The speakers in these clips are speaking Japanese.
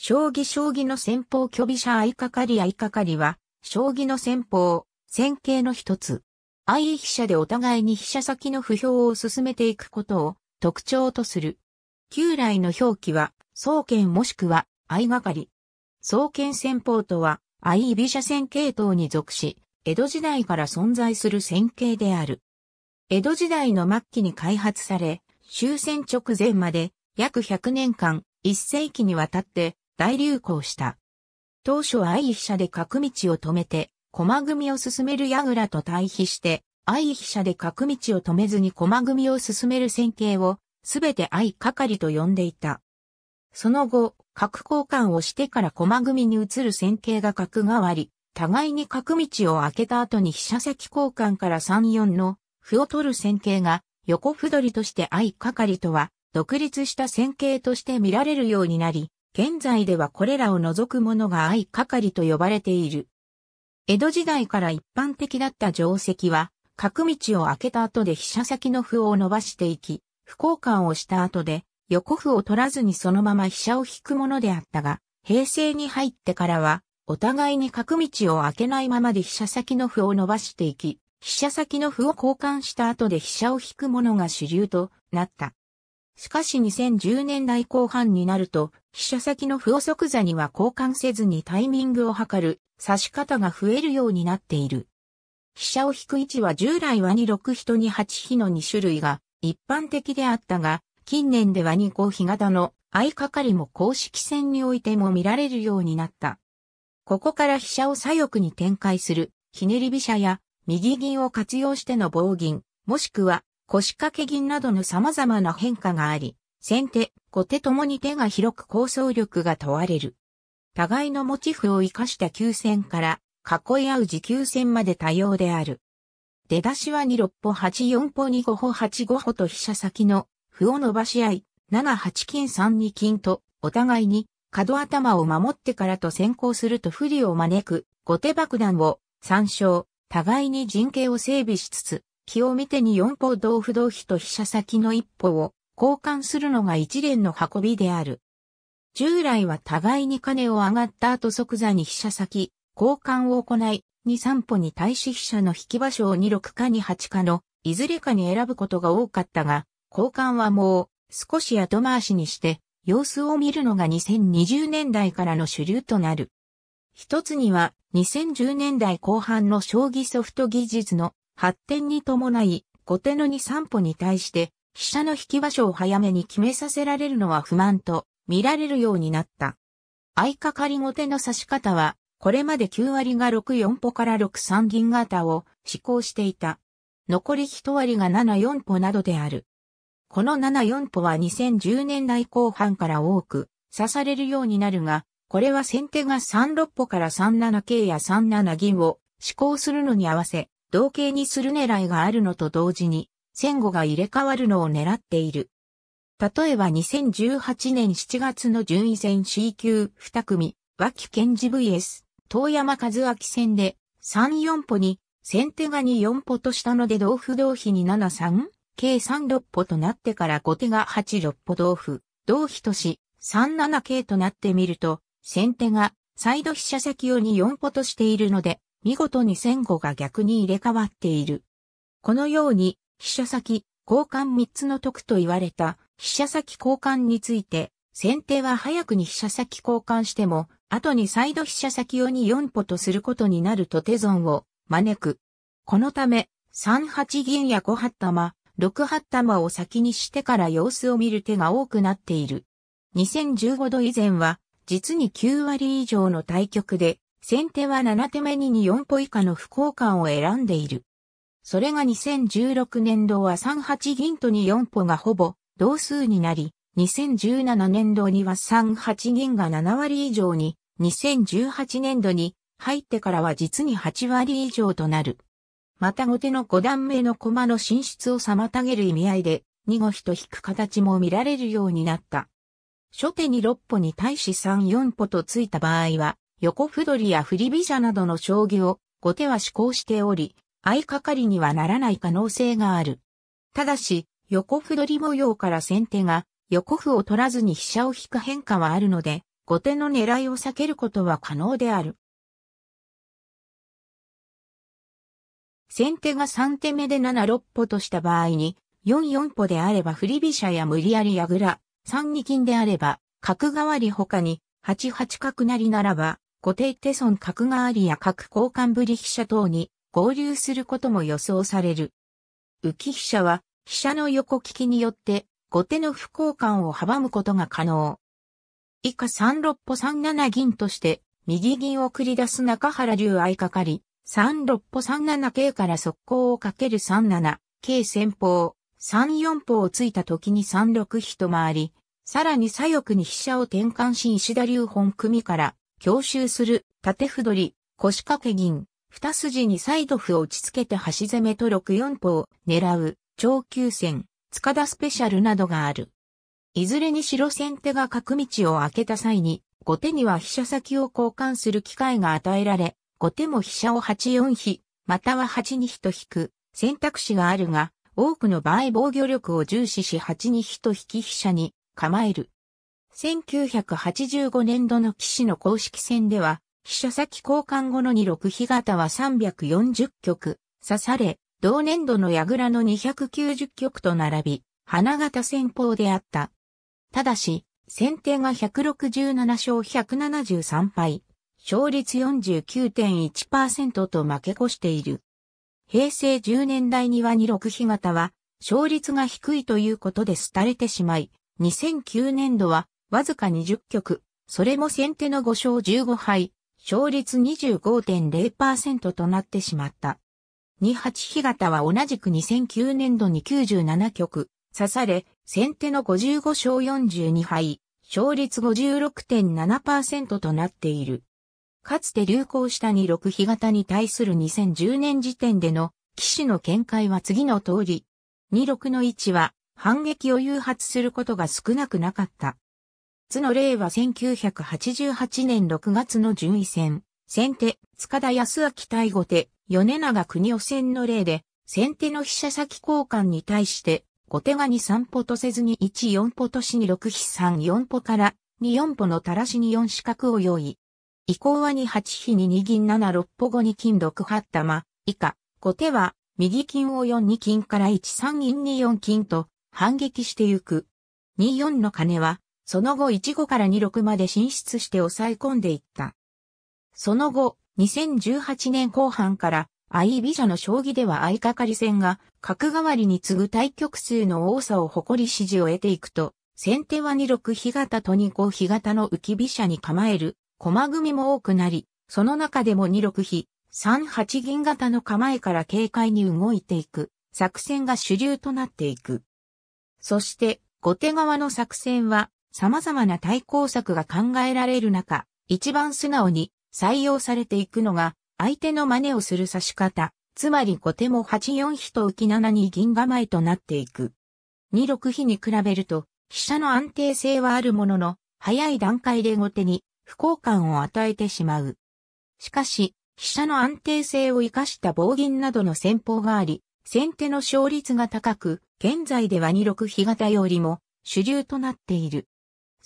将棋将棋の先方巨飛車相掛かり相掛かりは、将棋の先方、戦型の一つ。相飛車でお互いに飛車先の不評を進めていくことを特徴とする。旧来の表記は、双剣もしくは相掛かり。双剣戦法とは、相居飛車戦系統に属し、江戸時代から存在する戦型である。江戸時代の末期に開発され、終戦直前まで約100年間、一世紀にわたって大流行した。当初は相飛車で角道を止めて、駒組みを進める櫓と対比して、相飛車で角道を止めずに駒組みを進める戦型を、すべて相係と呼んでいた。その後、角交換をしてから駒組みに移る戦型が角変わり、互いに角道を開けた後に飛車先交換から3-4の歩を取る戦型が横歩取りとして相係とは独立した戦型として見られるようになり、現在ではこれらを除くものが相係と呼ばれている。江戸時代から一般的だった定石は、角道を開けた後で飛車先の歩を伸ばしていき、歩交換をした後で横歩を取らずにそのまま飛車を引くものであったが、平成に入ってからは、お互いに角道を開けないままで飛車先の歩を伸ばしていき、飛車先の歩を交換した後で飛車を引くものが主流となった。しかし2010年代後半になると、飛車先の歩を即座には交換せずにタイミングを測る指し方が増えるようになっている。飛車を引く位置は従来は2、6人に8比の2種類が一般的であったが、近年では2、5比型の相掛かりも公式戦においても見られるようになった。ここから飛車を左翼に展開するひねり飛車や右銀を活用しての棒銀、もしくは腰掛け銀などの様々な変化があり、先手、後手ともに手が広く構想力が問われる。互いのモチーフを活かした急戦から囲い合う持久戦まで多様である。出だしは2、6歩、8、4歩、2、5歩、8、5歩と飛車先の歩を伸ばし合い、7、8金、3、2金とお互いに角頭を守ってからと先行すると不利を招く後手爆弾を参照。互いに陣形を整備しつつ、気を見てに四歩同歩同飛と飛車先の一歩を交換するのが一連の運びである。従来は互いに金を上がった後即座に飛車先、交換を行い、2、3歩に対し飛車の引き場所を2、6か2、8かの、いずれかに選ぶことが多かったが、交換はもう少し後回しにして、様子を見るのが2020年代からの主流となる。一つには2010年代後半の将棋ソフト技術の発展に伴い、後手の2、3歩に対して飛車の引き場所を早めに決めさせられるのは不満と見られるようになった。相掛かり後手の指し方は、これまで9割が6、4歩から6、3銀型を施行していた。残り1割が7、4歩などである。この7、4歩は2010年代後半から多く指されるようになるが、これは先手が3六歩から3七桂や3七銀を施行するのに合わせ、同型にする狙いがあるのと同時に、戦後が入れ替わるのを狙っている。例えば2018年7月の順位戦 C 級2組、脇健治 VS、遠山和明戦で3、4歩に、先手が2、4歩としたので同歩同飛に7、3、計3、6歩となってから後手が8、6歩同歩、同飛とし、3、7桂となってみると、先手がサイド飛車先を2、4歩としているので、見事に戦後が逆に入れ替わっている。このように、飛車先、交換3つの得と言われた、飛車先交換について、先手は早くに飛車先交換しても、後にサイド飛車先を2、4歩とすることになると手損を招く。このため、3八銀や5八玉、6八玉を先にしてから様子を見る手が多くなっている。2015度以前は、実に9割以上の対局で、先手は7手目に2、4歩以下の不交換を選んでいる。それが2016年度は3、8銀と2、4歩がほぼ同数になり、2017年度には3、8銀が7割以上に、2018年度に入ってからは実に8割以上となる。また後手の5段目の駒の進出を妨げる意味合いで、2五飛と引く形も見られるようになった。初手に6歩に対し3、4歩とついた場合は、横歩取りや振り飛車などの将棋を後手は施行しており、相掛かりにはならない可能性がある。ただし、横歩取り模様から先手が横歩を取らずに飛車を引く変化はあるので、後手の狙いを避けることは可能である。先手が3手目で7、6歩とした場合に、4、4歩であれば振り飛車や無理やり矢倉、3、2金であれば、角代わり他に、8、8角成ならば、固定手損角代わりや角交換ぶり飛車等に合流することも予想される。浮き飛車は、飛車の横利きによって、後手の不交換を阻むことが可能。以下3六歩3七銀として、右銀を繰り出す中原流相掛かり、3六歩3七桂から速攻をかける3七、桂先方、3四歩をついた時に3六飛と回り、さらに左翼に飛車を転換し石田流本組から強襲する縦歩取り、腰掛け銀、二筋にサイド歩を打ち付けて端攻めと六四歩を狙う長級戦、塚田スペシャルなどがある。いずれに白先手が角道を開けた際に、後手には飛車先を交換する機会が与えられ、後手も飛車を8四飛、または8二飛と引く選択肢があるが、多くの場合防御力を重視し8二飛と引き飛車に構える。1985年度の騎士の公式戦では、飛車先交換後の2六飛型は340局刺され、同年度の矢倉の290局と並び、花形戦法であった。ただし、先手が167勝173敗、勝率49.1%と負け越している。平成10年代には26日型は、勝率が低いということで廃れてしまい、2009年度はわずか20局、それも先手の5勝15敗、勝率25.0%となってしまった。28日型は同じく2009年度に97局、刺され、先手の55勝42敗、勝率56.7%となっている。かつて流行した26日型に対する2010年時点での騎士の見解は次の通り。26の位置は反撃を誘発することが少なくなかった。図の例は1988年6月の順位戦、先手、塚田康明対後手、米長国夫戦の例で、先手の飛車先交換に対して、後手が2、3歩とせずに1、4歩としに6、飛3、4歩から、2、4歩のたらしに4四角を用意。以降は2八比に2銀7六歩5に金6八玉。以下、後手は右金を4二金から1三銀2四金と反撃してゆく。2四の金は、その後1五から2六まで進出して抑え込んでいった。その後、2018年後半から相美者の将棋では相掛かり戦が角代わりに次ぐ対局数の多さを誇り支持を得ていくと、先手は2六日型と2五日型の浮き飛車に構える駒組みも多くなり、その中でも2六比、3八銀型の構えから軽快に動いていく作戦が主流となっていく。そして、後手側の作戦は様々な対抗策が考えられる中、一番素直に採用されていくのが相手の真似をする指し方、つまり後手も8四比と浮き7に銀構えとなっていく。2六比に比べると、飛車の安定性はあるものの、早い段階で後手に不幸感を与えてしまう。しかし、飛車の安定性を生かした棒銀などの戦法があり、先手の勝率が高く、現在では2六比型よりも主流となっている。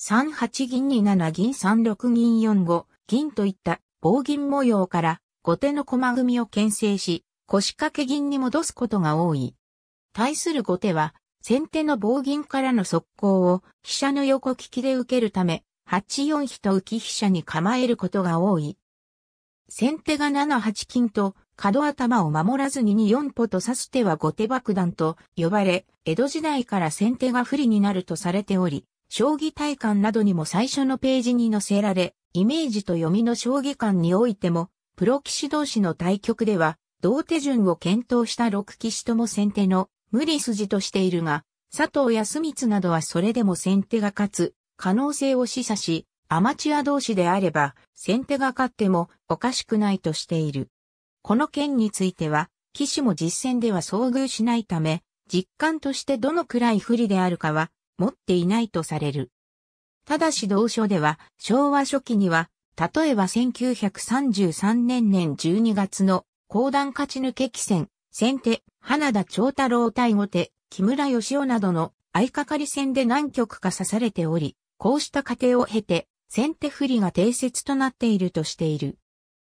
3八銀2七銀3六銀4五銀といった棒銀模様から後手の駒組みを牽制し、腰掛け銀に戻すことが多い。対する後手は、先手の棒銀からの速攻を飛車の横利きで受けるため、8四飛と浮き飛車に構えることが多い。先手が7八金と角頭を守らずに2四歩と指す手は後手爆弾と呼ばれ、江戸時代から先手が不利になるとされており、将棋体感などにも最初のページに載せられ、イメージと読みの将棋観においても、プロ棋士同士の対局では、同手順を検討した6棋士とも先手の無理筋としているが、佐藤康光などはそれでも先手が勝つ可能性を示唆し、アマチュア同士であれば、先手が勝ってもおかしくないとしている。この件については、騎士も実戦では遭遇しないため、実感としてどのくらい不利であるかは、持っていないとされる。ただし同書では、昭和初期には、例えば1933年年12月の講談勝ち抜け棋戦、先手、花田長太郎対後手、木村義雄などの相掛かり戦で何局か刺されており、こうした過程を経て、先手不利が定説となっているとしている。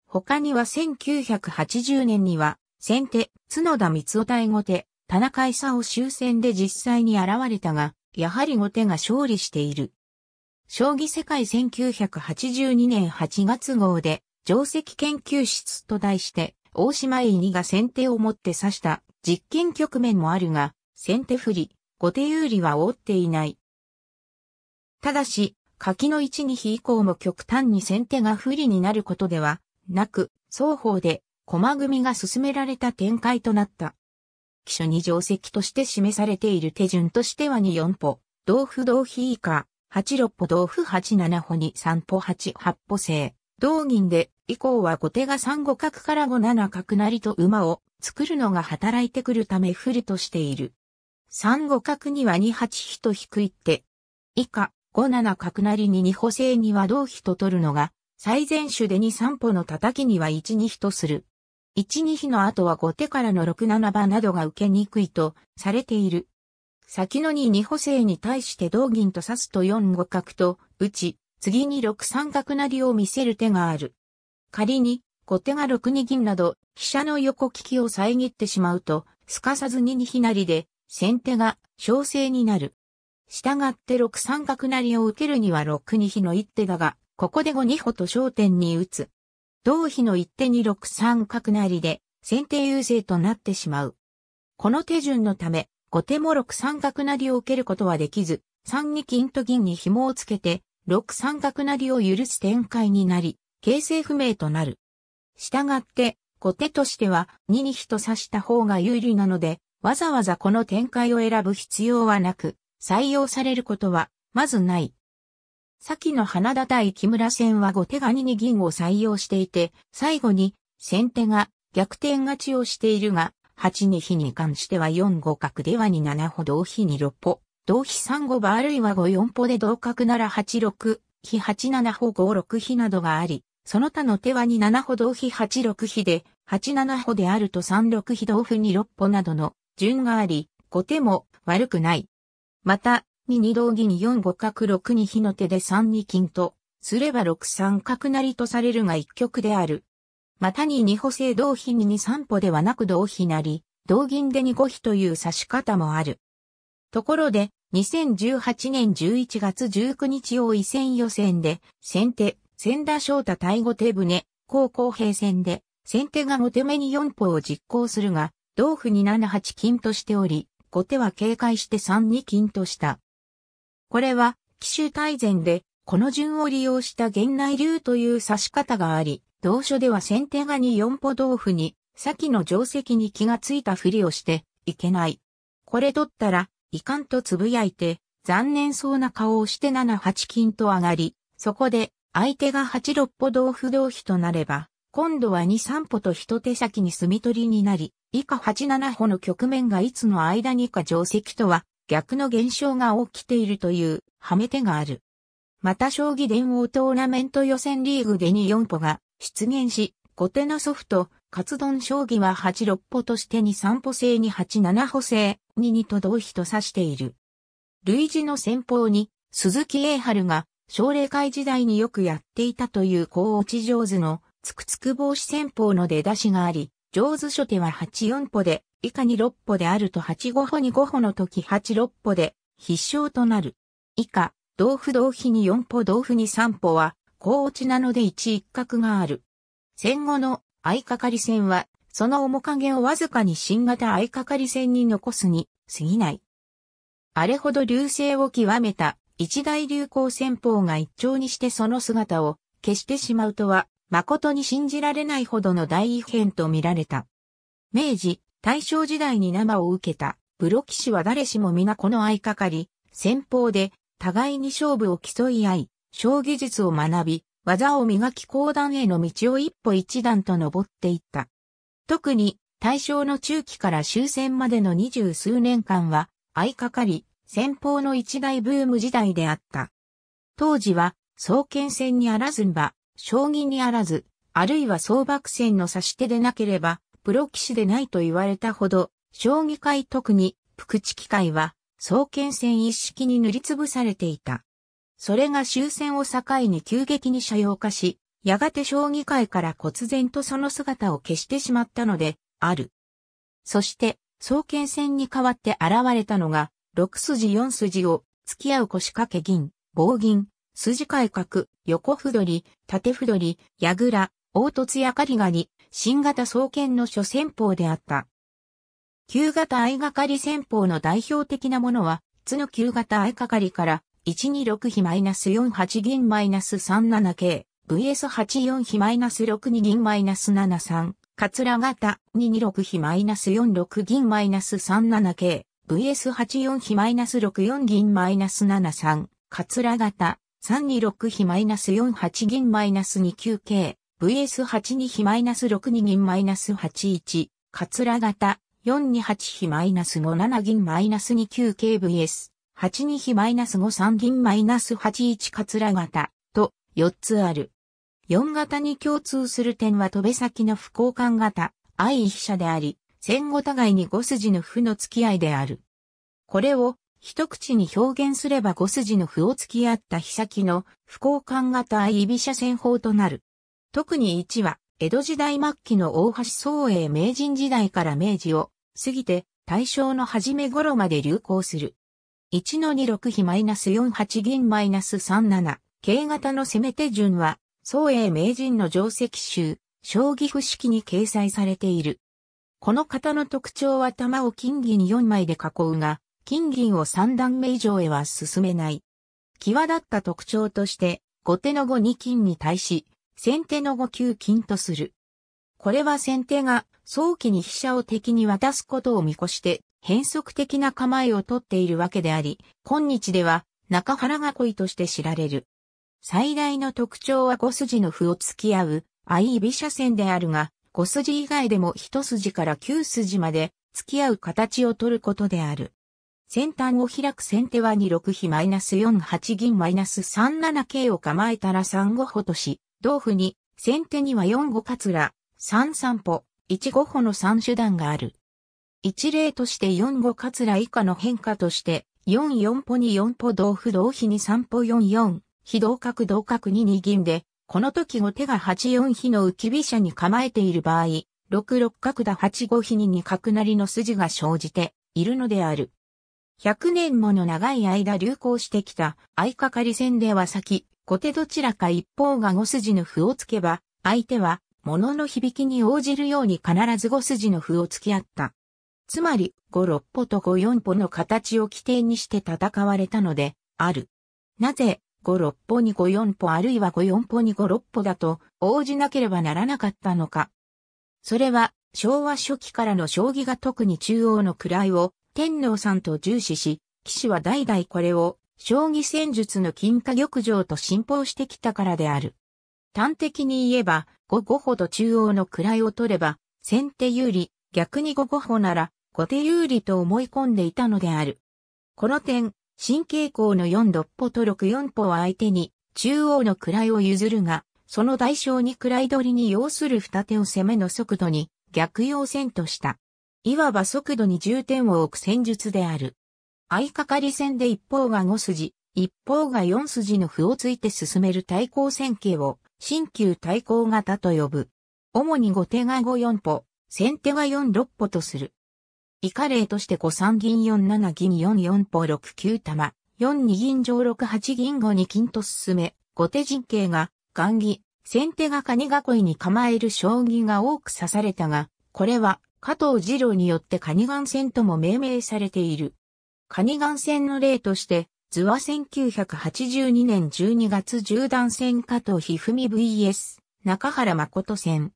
他には1980年には、先手、角田光夫対後手、田中勲終戦で実際に現れたが、やはり後手が勝利している。将棋世界1982年8月号で、定石研究室と題して、大島井二が先手をもって指した実験局面もあるが、先手不利、後手有利は覆っていない。ただし、柿の1、2比以降も極端に先手が不利になることではなく、双方で駒組みが進められた展開となった。基礎に定石として示されている手順としては2、4歩、同歩同飛以下、8、6歩同歩8、7歩に3歩8、8歩制。同銀で、以降は後手が3五角から5七角成と馬を作るのが働いてくるため不利としている。3五角には2八飛と引く一手。以下、5七角成に2歩制には同飛と取るのが、最善手で2、3歩の叩きには1、2飛とする。1、2飛の後は後手からの6、7番などが受けにくいとされている。先の2、2歩制に対して同銀と指すと4五角と打ち、次に6三角成を見せる手がある。仮に、後手が6二銀など、飛車の横利きを遮ってしまうと、すかさず2二飛成で、先手が小勢になる。従って6三角成を受けるには6二飛の一手だが、ここで5二歩と焦点に打つ。同飛の一手に6三角成で、先手優勢となってしまう。この手順のため、後手も6三角成を受けることはできず、3二金と銀に紐をつけて、六三角成を許す展開になり、形成不明となる。したがって、後手としては2にと指した方が有利なので、わざわざこの展開を選ぶ必要はなく、採用されることは、まずない。先の花田対木村戦は後手が2に銀を採用していて、最後に先手が逆転勝ちをしているが、8に比に関しては4五角では2 7歩同比に6歩、同比3五場あるいは5、4歩で同角なら8、6、比8、7歩、5、6比などがあり、その他の手は2、7歩同比8、6比で、8、7歩であると3、6比同歩2、6歩などの順があり、後手も悪くない。また、2、2同義に4、5角6に比の手で3、2金と、すれば6、3角成とされるが一曲である。またに2歩制同比に2、3歩ではなく同比なり、同銀で2、5比という指し方もある。ところで、2018年11月19日王位戦予選で、先手、千田翔太対後手船、高校平戦で、先手が後手目に4歩を実行するが、同歩に7八金としており、後手は警戒して3に金とした。これは、奇襲大前で、この順を利用した源内流という指し方があり、同書では先手が2、4歩同歩に、先の定石に気がついたふりをして、いけない。これ取ったら、いかんとつぶやいて、残念そうな顔をして7、8金と上がり、そこで、相手が8、6歩同歩同飛となれば、今度は2、3歩と一手先に墨取りになり、以下8、7歩の局面がいつの間にか定石とは、逆の現象が起きているという、はめ手がある。また将棋電王トーナメント予選リーグで2、4歩が出現し、後手のソフト、カツ丼将棋は8、6歩として2、3歩制に8、7歩制、2、2と同比と指している。類似の戦法に、鈴木英春が、奨励会時代によくやっていたという高落ち上手の、つくつく防止戦法の出だしがあり、上手初手は8、4歩で、以下に6歩であると8、5歩に5歩の時8、6歩で、必勝となる。以下、同歩同比に4歩同歩に3歩は、高落ちなので1一角がある。戦後の相掛かり戦は、その面影をわずかに新型相掛かり戦に残すに過ぎない。あれほど流星を極めた一大流行戦法が一丁にしてその姿を消してしまうとは誠に信じられないほどの大異変と見られた。明治、大正時代に生を受けたプロ騎士は誰しも皆この相掛かり、戦法で互いに勝負を競い合い、将棋術を学び、技を磨き講談への道を一歩一段と登っていった。特に大正の中期から終戦までの二十数年間は相掛かり、戦法の一大ブーム時代であった。当時は、双剣戦にあらずんば、将棋にあらず、あるいは総爆戦の指し手でなければ、プロ棋士でないと言われたほど、将棋界特に、福知機会は、双剣戦一式に塗りつぶされていた。それが終戦を境に急激に斜陽化し、やがて将棋界から忽然とその姿を消してしまったので、ある。そして、双剣戦に代わって現れたのが、六筋四筋を付き合う腰掛け銀、棒銀、筋改革、横不取り、縦不取り、矢倉、凹凸やかりがに、新型総研の諸戦法であった。旧型相掛かり戦法の代表的なものは、津の旧型相掛かりから、126比マイナス48銀マイナス 37K、VS84 比マイナス62銀マイナス73、カツラ型226比マイナス46銀マイナス 37K、VS84 比マイナス64銀マイナス73、カツラ型326比マイナス48銀マイナス 29K、VS82 比 -62 銀 -81、桂型428比 -57 銀 -29 系 VS82 比 -53 銀 -81 桂型と4つある。4型に共通する点は飛べ先の不交換型、愛飛車であり、戦後互いに5筋の負の付き合いである。これを一口に表現すれば5筋の負を付き合った飛先の不交換型愛飛車戦法となる。特に1は、江戸時代末期の大橋宗英名人時代から明治を過ぎて大正の初め頃まで流行する。1の26比マイナス -48 銀マイナス -37、K 型の攻め手順は、宗英名人の定石集、将棋不式に掲載されている。この型の特徴は玉を金銀4枚で囲うが、金銀を3段目以上へは進めない。際立った特徴として、後手の5二金に対し、先手の5九金とする。これは先手が早期に飛車を敵に渡すことを見越して変則的な構えをとっているわけであり、今日では中原囲いとして知られる。最大の特徴は5筋の歩を付き合う、相居飛車線であるが、5筋以外でも1筋から9筋まで付き合う形を取ることである。先端を開く先手は26比 -48 銀 -37 桂を構えたら3五歩とし、同歩に、先手には4五桂、3三三歩、1五歩の3手段がある。一例として4五桂以下の変化として、4四歩に4歩同歩同飛に3歩4四、非同角同角に2銀で、この時後手が8四飛の浮き飛車に構えている場合、6六角だ8五飛に2角成の筋が生じているのである。100年もの長い間流行してきた相掛かり戦では先、後手どちらか一方が5筋の歩をつけば、相手は物の響きに応じるように必ず5筋の歩を付き合った。つまり、5六歩と5四歩の形を規定にして戦われたので、ある。なぜ、5六歩に5四歩あるいは5四歩に5六歩だと応じなければならなかったのか。それは、昭和初期からの将棋が特に中央の位を天皇さんと重視し、騎士は代々これを将棋戦術の金貨玉城と信奉してきたからである。端的に言えば、5五歩と中央の位を取れば、先手有利、逆に5五歩なら、後手有利と思い込んでいたのである。この点、新傾向の4六歩と6四歩を相手に、中央の位を譲るが、その代償に位取りに要する二手を攻めの速度に逆用戦とした。いわば速度に重点を置く戦術である。相掛かり戦で一方が5筋、一方が4筋の歩をついて進める対抗戦型を新旧対抗型と呼ぶ。主に後手が5、4歩、先手が4、6歩とする。以下例として5、3銀、4、7銀、4、4歩、6、9玉、4、2銀、上6、8銀、5、2金と進め、後手陣形が、雁木、先手がカニ囲いに構える将棋が多く指されたが、これは加藤二郎によってカニガン戦とも命名されている。カニガン戦の例として、図は1982年12月10段戦加藤ひふみ VS 中原誠戦。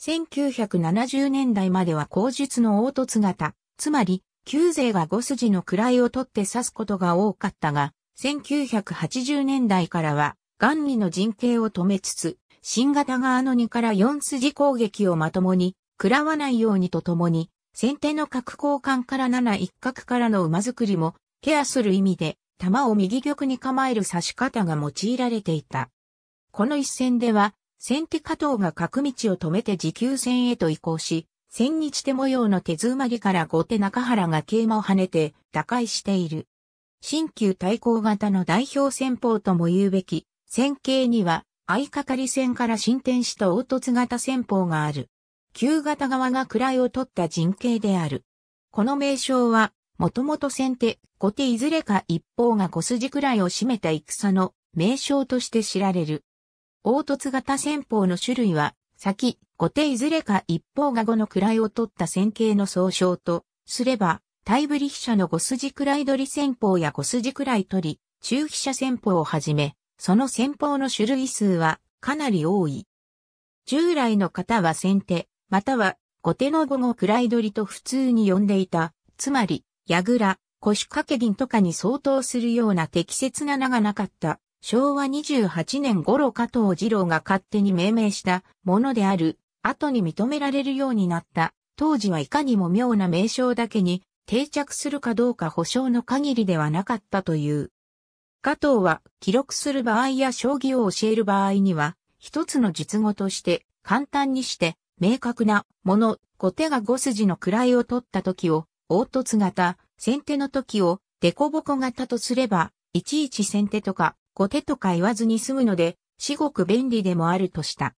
1970年代までは口述の凹凸型、つまり、旧勢が5筋の位を取って指すことが多かったが、1980年代からは、元利の陣形を止めつつ、新型があの2から4筋攻撃をまともに、食らわないようにとともに、先手の角交換から7一角からの馬作りもケアする意味で、玉を右玉に構える指し方が用いられていた。この一戦では、先手加藤が角道を止めて持久戦へと移行し、千日手模様の手詰まりから後手中原が桂馬を跳ねて打開している。新旧対抗型の代表戦法とも言うべき、戦型には、相掛かり戦から進展した凹凸型戦法がある。旧型側が位を取った陣形である。この名称は、もともと先手、後手いずれか一方が小筋位を占めた戦の名称として知られる。凹凸型戦法の種類は、先、後手いずれか一方が5の位を取った戦型の総称とすれば、対ブリ飛車の5筋位取り戦法や5筋位取り、中飛車戦法をはじめ、その戦法の種類数はかなり多い。従来の方は先手、または後手の5の位取りと普通に呼んでいた、つまり、矢倉、腰掛け銀とかに相当するような適切な名がなかった昭和28年頃加藤二郎が勝手に命名したものである、後に認められるようになった、当時はいかにも妙な名称だけに定着するかどうか保証の限りではなかったという。加藤は記録する場合や将棋を教える場合には、一つの術語として簡単にして明確なもの、後手が五筋の位を取った時を凹凸型、先手の時を凸凹型とすれば、いちいち先手とか後手とか言わずに済むので、至極便利でもあるとした。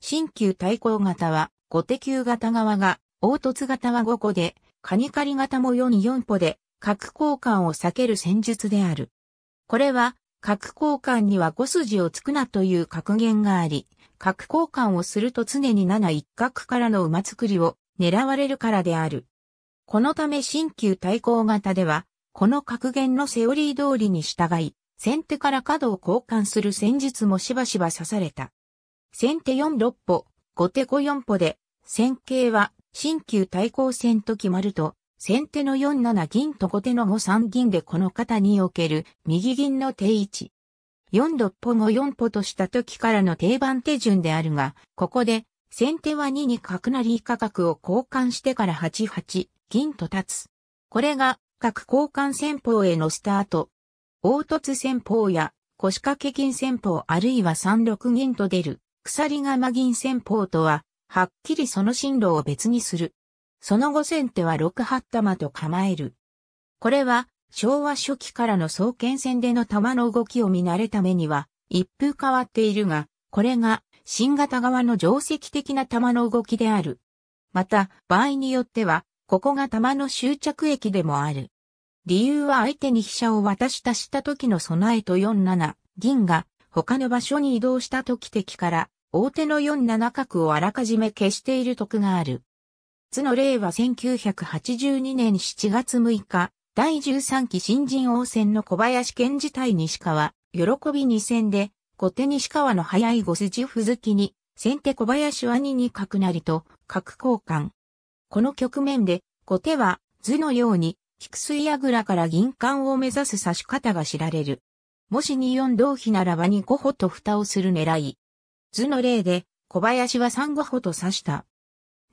新旧対抗型は、後手級型側が、凹凸型は5個で、カニカリ型も4に、4歩で、角交換を避ける戦術である。これは、角交換には5筋をつくなという格言があり、角交換をすると常に7一角からの馬作りを狙われるからである。このため新旧対抗型では、この格言のセオリー通りに従い、先手から角を交換する戦術もしばしば指された。先手4、6歩、後手5、4歩で、戦型は、新旧対抗戦と決まると、先手の4、7銀と後手の5、3銀でこの型における右銀の定位置。4、6歩5、4歩とした時からの定番手順であるが、ここで、先手は2に角成以下角を交換してから8、8銀と立つ。これが、角交換戦法へのスタート。凹凸戦法や腰掛け銀戦法あるいは三六銀と出る鎖釜銀戦法とは、はっきりその進路を別にする。その後先手は六八玉と構える。これは昭和初期からの双剣戦での玉の動きを見慣れためには一風変わっているが、これが新型側の定石的な玉の動きである。また、場合によっては、ここが玉の終着駅でもある。理由は相手に飛車を渡したした時の備えと4-7、銀が他の場所に移動した時敵から大手の4-7角をあらかじめ消している得がある。図の例は1982年7月6日、第13期新人王戦の小林健二対西川、喜び2戦で、後手西川の早い5筋歩突きに、先手小林は2に角成と角交換。この局面で、後手は図のように菊水櫓から銀冠を目指す指し方が知られる。もし2四同比ならば2五歩と蓋をする狙い。図の例で、小林は3五歩と指した。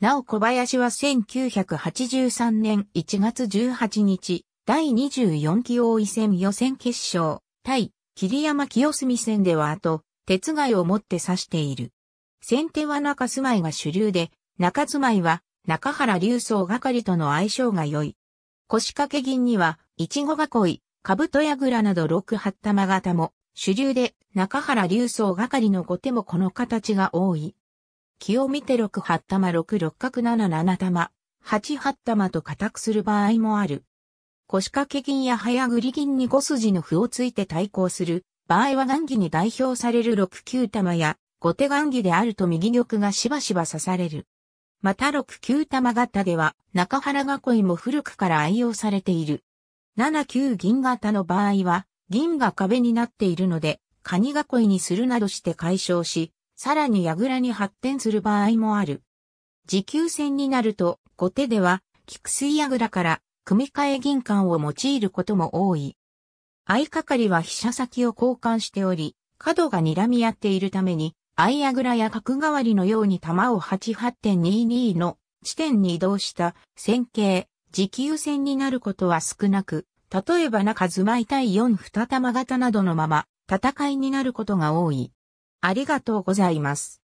なお小林は1983年1月18日、第24期王位戦予選決勝、対桐山清澄戦では後、鉄貝を持って指している。先手は中住まいが主流で、中住まいは中原流装係との相性が良い。腰掛け銀には、いちご囲い、兜やぐらなど六八玉型も主流で、中原流装係の後手もこの形が多い。気を見て六八玉六六角七七玉、八八玉と固くする場合もある。腰掛け銀や早繰り銀に五筋の歩をついて対抗する場合は雁木に代表される六九玉や後手雁木であると右玉がしばしば刺される。また六九玉型では中原囲いも古くから愛用されている。七九銀型の場合は銀が壁になっているので、カニ囲いにするなどして解消し、さらに櫓に発展する場合もある。持久戦になると、後手では、菊水櫓から組み替え銀冠を用いることも多い。相掛かりは飛車先を交換しており、角が睨み合っているために、相矢倉や角代わりのように弾を88.22の地点に移動した線形、持久戦になることは少なく、例えば中住まい対4二玉型などのまま戦いになることが多い。ありがとうございます。